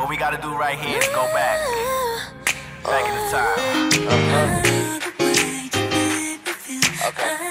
What we gotta do right here is go back. Back in the time. Okay. okay.